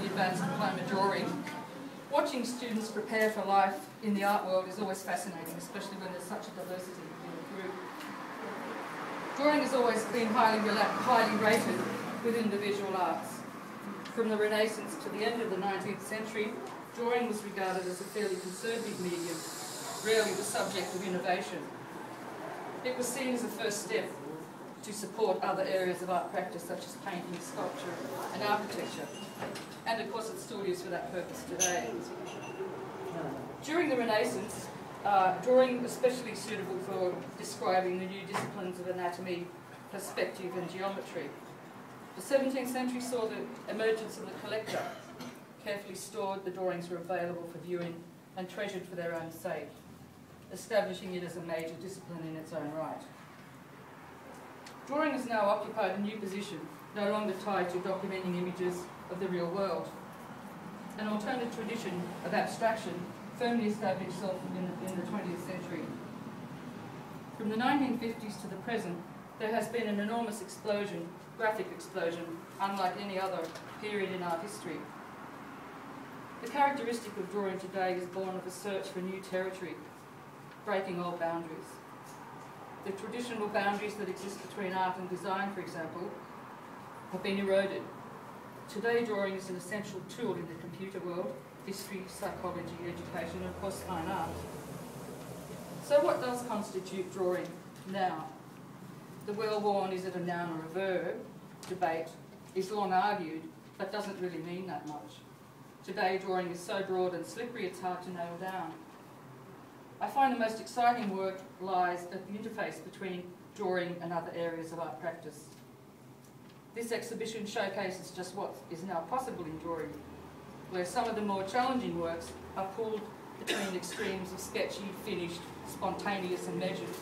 the Advanced Diploma Drawing, watching students prepare for life in the art world is always fascinating, especially when there's such a diversity in the group. Drawing has always been highly, highly rated within the visual arts. From the Renaissance to the end of the 19th century, drawing was regarded as a fairly conservative medium, rarely the subject of innovation. It was seen as a first step to support other areas of art practice such as painting, sculpture and architecture. And of course it's still used for that purpose today. During the Renaissance, uh, drawing was especially suitable for describing the new disciplines of anatomy, perspective and geometry. The 17th century saw the emergence of the collector. Carefully stored, the drawings were available for viewing and treasured for their own sake, establishing it as a major discipline in its own right. Drawing has now occupied a new position, no longer tied to documenting images of the real world. An alternative tradition of abstraction firmly established itself in the, in the 20th century. From the 1950s to the present, there has been an enormous explosion, graphic explosion, unlike any other period in art history. The characteristic of drawing today is born of a search for new territory, breaking old boundaries the traditional boundaries that exist between art and design, for example, have been eroded. Today, drawing is an essential tool in the computer world, history, psychology, education, and of course, fine art. So what does constitute drawing now? The well-worn is it a noun or a verb debate is long argued, but doesn't really mean that much. Today, drawing is so broad and slippery, it's hard to nail down. I find the most exciting work lies at the interface between drawing and other areas of art practice. This exhibition showcases just what is now possible in drawing, where some of the more challenging works are pulled between extremes of sketchy, finished, spontaneous and measured.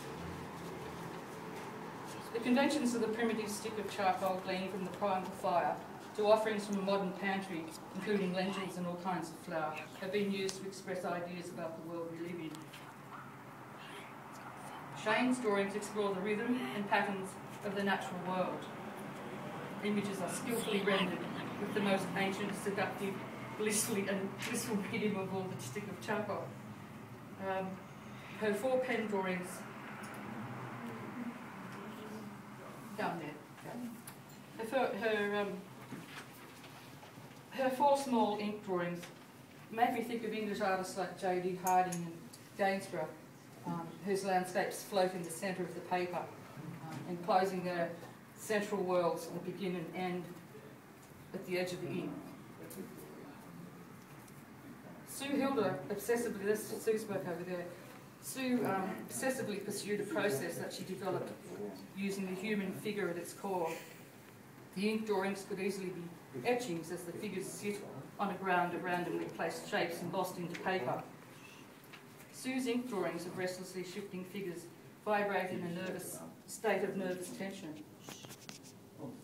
The conventions of the primitive stick of charcoal gleaned from the primal fire to offerings from a modern pantry, including lentils and all kinds of flour, have been used to express ideas about the world we live in. Shane's drawings explore the rhythm and patterns of the natural world. Images are skillfully rendered with the most ancient, seductive, blissfully and blissful medium of all, the stick of charcoal. Um, her four pen drawings down there. Her, her, um, her four small ink drawings made me think of English artists like J.D. Harding and Gainsborough um, whose landscapes float in the centre of the paper, um, enclosing their central worlds that begin and end at the edge of the ink. Sue Hilda obsessively, this Sue's work over there, Sue um, obsessively pursued a process that she developed using the human figure at its core. The ink drawings could easily be etchings as the figures sit on a ground of randomly placed shapes embossed into paper. Sue's ink drawings of restlessly shifting figures vibrate in a nervous state of nervous tension.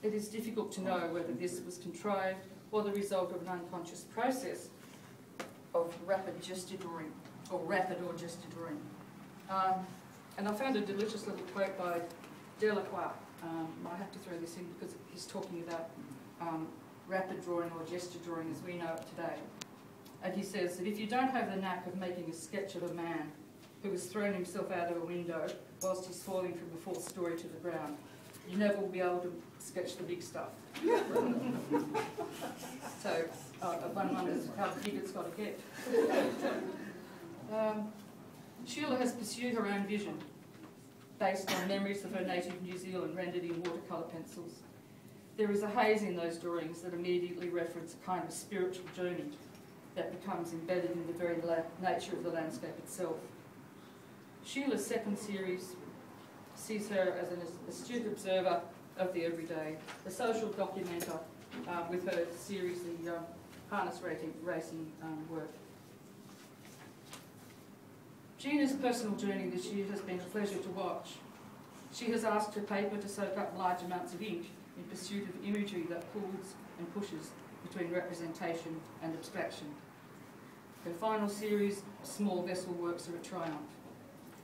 It is difficult to know whether this was contrived or the result of an unconscious process of rapid gesture drawing, or rapid or gesture drawing. Um, and I found a delicious little quote by Delacroix. Um, I have to throw this in because he's talking about um, rapid drawing or gesture drawing as we know it today. And he says that if you don't have the knack of making a sketch of a man who has thrown himself out of a window whilst he's falling from the fourth story to the ground, you never will be able to sketch the big stuff. so uh, one wonders how big it's got to get. um, Sheila has pursued her own vision based on memories of her native New Zealand rendered in watercolour pencils. There is a haze in those drawings that immediately reference a kind of spiritual journey that becomes embedded in the very nature of the landscape itself. Sheila's second series sees her as an astute observer of the everyday, a social documenter uh, with her series, the um, harness racing, racing um, work. Gina's personal journey this year has been a pleasure to watch. She has asked her paper to soak up large amounts of ink in pursuit of imagery that pulls and pushes between representation and abstraction. Her final series, Small Vessel Works, are a triumph.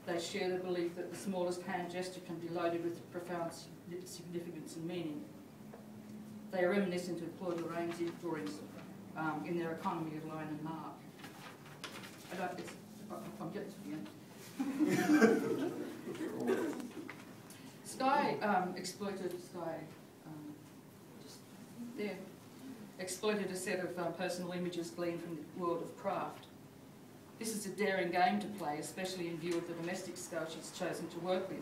They share the belief that the smallest hand gesture can be loaded with profound significance and meaning. They are reminiscent of Claude Lorrain's drawings um, in their economy of line and mark. I don't, it's, I'm getting to the end. Sky um, exploited Sky, um, just there, exploited a set of um, personal images gleaned from the world of craft. This is a daring game to play, especially in view of the domestic scale she's chosen to work with.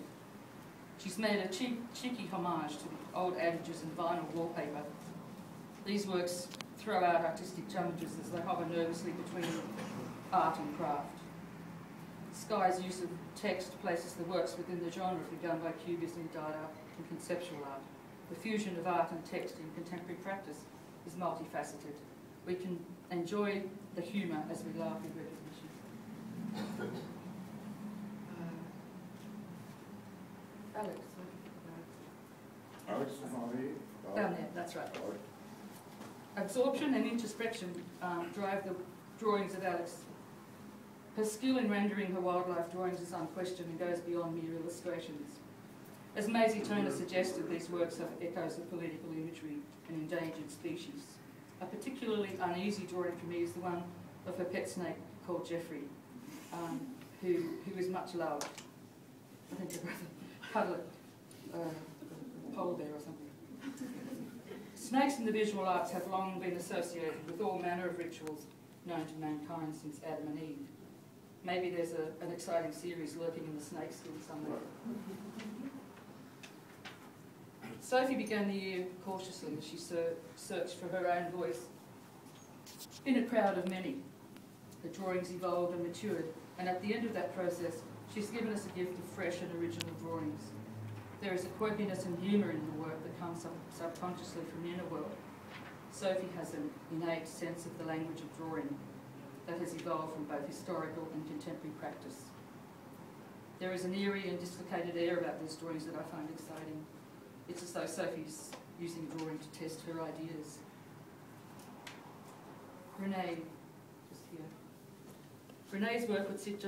She's made a cheek, cheeky homage to the old adages in vinyl wallpaper. These works throw out artistic challenges as they hover nervously between art and craft. Sky's use of text places the works within the genre begun by Cubism, Dada and conceptual art. The fusion of art and text in contemporary practice is multifaceted. We can enjoy the humour as we laugh with recognition. Uh, Alex, Alex down there, that's right. Absorption and introspection um, drive the drawings of Alex. Her skill in rendering her wildlife drawings is unquestioned and goes beyond mere illustrations. As Maisie Turner suggested, these works have echoes of political imagery and endangered species. A particularly uneasy drawing for me is the one of her pet snake called Jeffrey, um, who, who is much loved. I think they'd rather cuddle a uh, polar bear or something. Snakes in the visual arts have long been associated with all manner of rituals known to mankind since Adam and Eve. Maybe there's a, an exciting series lurking in the snake skin somewhere. Sophie began the year cautiously as she searched for her own voice in a crowd of many. Her drawings evolved and matured, and at the end of that process, she's given us a gift of fresh and original drawings. There is a quirkiness and humour in the work that comes sub- subconsciously from the inner world. Sophie has an innate sense of the language of drawing that has evolved from both historical and contemporary practice. There is an eerie and dislocated air about these drawings that I find exciting. It's as though Sophie's using drawing to test her ideas. Renee, just here. Renee's work would sit just